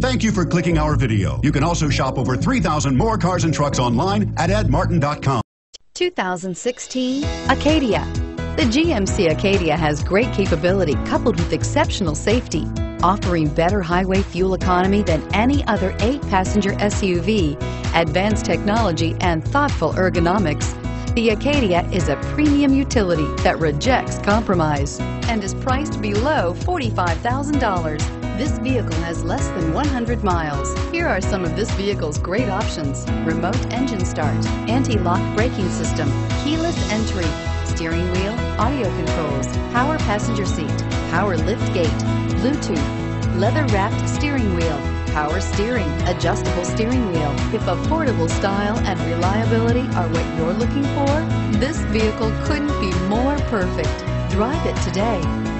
Thank you for clicking our video. You can also shop over 3,000 more cars and trucks online at edmartin.com. 2016 Acadia. The GMC Acadia has great capability coupled with exceptional safety, offering better highway fuel economy than any other eight-passenger SUV, advanced technology, and thoughtful ergonomics. The Acadia is a premium utility that rejects compromise and is priced below $45,000. This vehicle has less than 100 miles. Here are some of this vehicle's great options. Remote engine start, anti-lock braking system, keyless entry, steering wheel, audio controls, power passenger seat, power lift gate, Bluetooth, leather wrapped steering wheel, power steering, adjustable steering wheel. If affordable style and reliability are what you're looking for, this vehicle couldn't be more perfect. Drive it today.